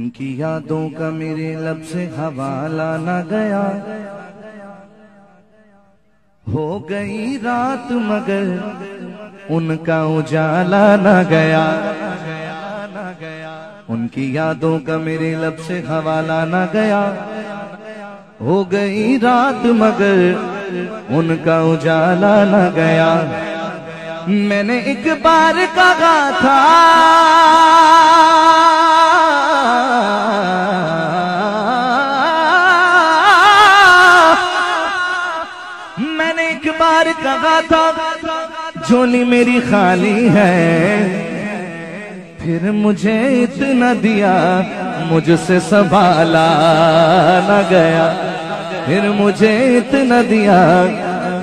ان کی یادوں کا میرے لب سے حوالہ نہ گیا۔ ہو گئی رات مگر ان کا اجالا نہ گیا۔ ان کی یادوں کا میرے لب سے حوالہ نہ گیا۔ ہو گئی رات مگر ان کا اجالا نہ گیا۔ میں نے ایک بار کہا تھا پیار کہا تھا۔ جھولی میری خالی ہے۔ پھر مجھے اتنا دیا، مجھ سے سنبھالا نہ گیا۔ پھر مجھے اتنا دیا۔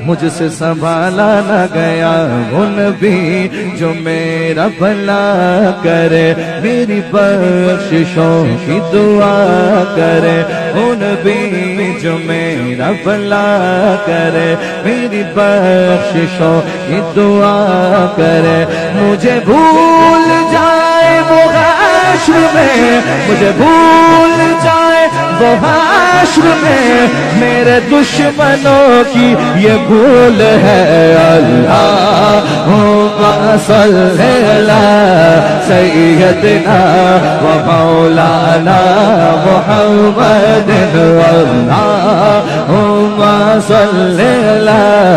مجھ سے سنبھالا نہ گیا ان بھی جو میرا بھلا کرے، میری بخششوں کی دعا کرے۔ ان بھی جو میرا بھلا کرے، میری بخششوں کی دعا کرے۔ مجھے بھول جائے وہ حشر میں مجھے بھول جائے وہ حشر میں میرے دشمنوں کی یہ بھول ہے اللہ۔ صلی اللہ، سیدنا و مولانا محمد اللہ۔ صلی اللہ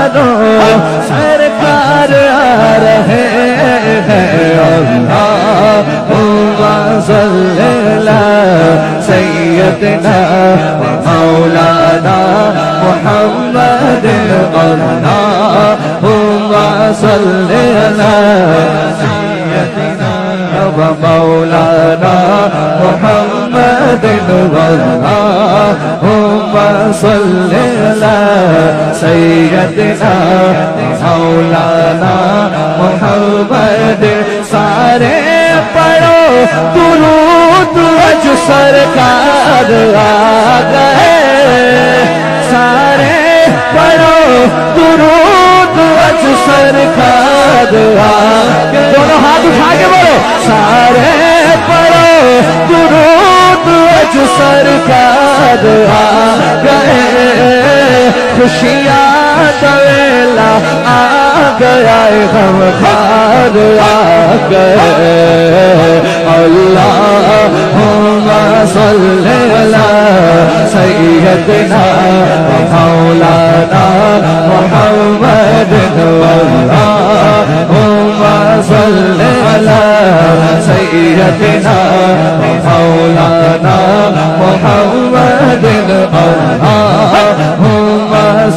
سہارو سرکار آ رہے ہیں۔ اللہ صلی اللہ سیدنا مولانا محمد اللہ صلی اللہ سیدنا مولانا محمد اللہ صلی اللہ سیدنا مولانا محمد، سارے پڑھو درود اج سرکار آ گئے۔ سارے پڑھو درود اج سرکار آ گئے۔ دونوں ہاتھ اٹھا کے بولو۔ سارے پڑھو درود اج سرکار آ خوشیاں دویلا آ گیا غم خار، آ گئے۔ اللہ صلی اللہ سیدنا مولانا محمد اللہ صلی اللہ سیدنا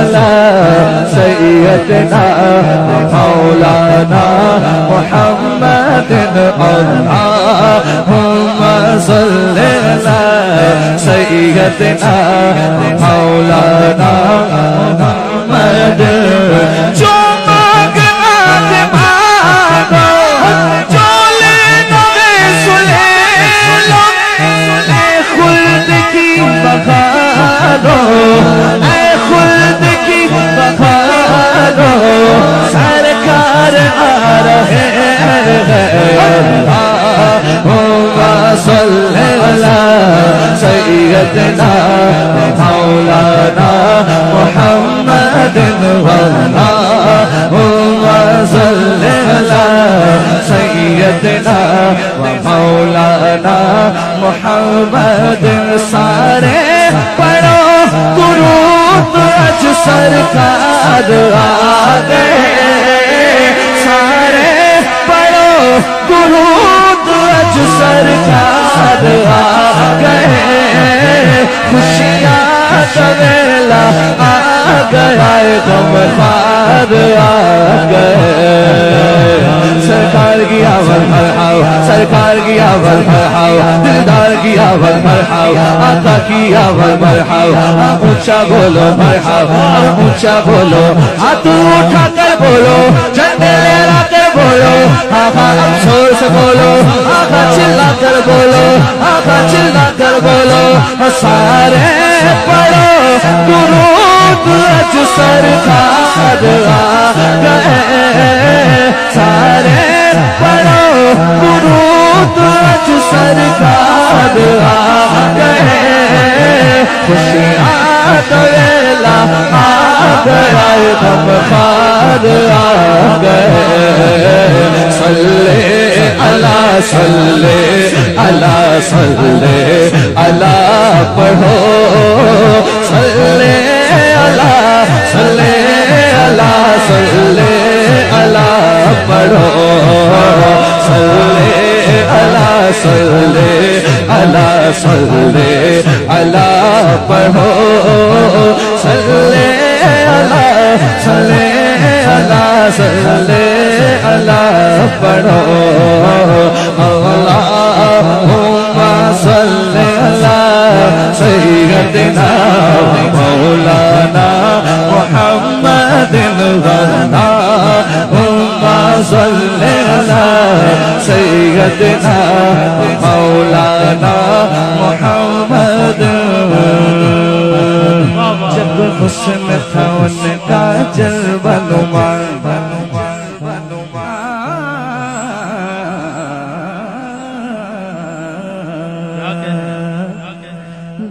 صلی اللہ سیدنا مولانا محمد اللہ۔ صلی اللہ سیدنا مولانا سیدنا مولانا محمد اللہ صلی اللہ سیدنا مولانا محمد سارے پڑھو درود اج سرکار آ گئے سارے درود اج سرکار آ گئے، خوشیاں سویلا آ گیا غم خار آ گئے۔ سرکار کی آور مرحاو سرکار کی آور مرحاو دلدار کی آور مرحاو آقا کی آور مرحاو اونچا بولو مرحاو اونچا بولو۔ ہاتھ اٹھا کر بولو بولو، آقا چلا کر بولو، آقا چلا کر بولو سارے پڑھو، درود اج سرکار آ گئے۔ سارے پڑھو، درود اج سرکار آ گئے۔ خوشیاں دویلا آ گیا غم خار آ گئے۔ صلی اللہ صلی اللہ صلی اللہ پڑھو صلی اللہ صلی اللہ صلی اللہ پڑھو صلی اللہ صلی اللہ صلی اللہ پڑھو صلی اللہ صلی اللہ صلی اللہ پڑھو سیدنا مولانا محمد غنا اللہم صلی اللہ سیدنا مولانا۔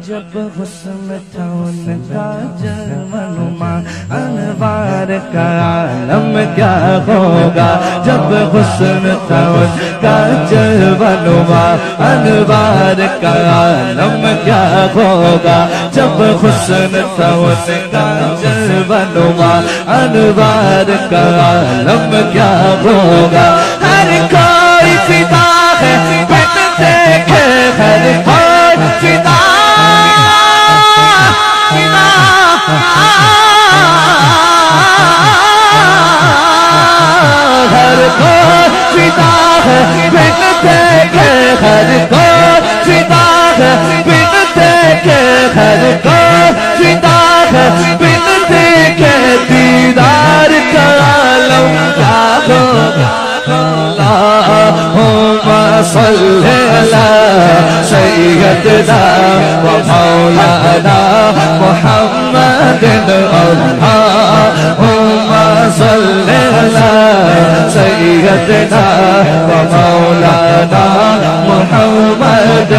جب حسن تھا ان کا جلوہ انوار کا عالم کیا ہوگا؟ جب حسن تھا ان کا جلوہ انوار کا عالم کیا ہوگا؟ جب حسن تھا ان کا جلوہ انوار کا عالم کیا ہوگا؟ ہر کوئی فدا ہے بن دیکھے دیدار کا عالم کیا ہوگا اللہم صلی اللہ سیدنا و مولانا محمد اللہم صلی اللہ سیدنا و مولانا محمد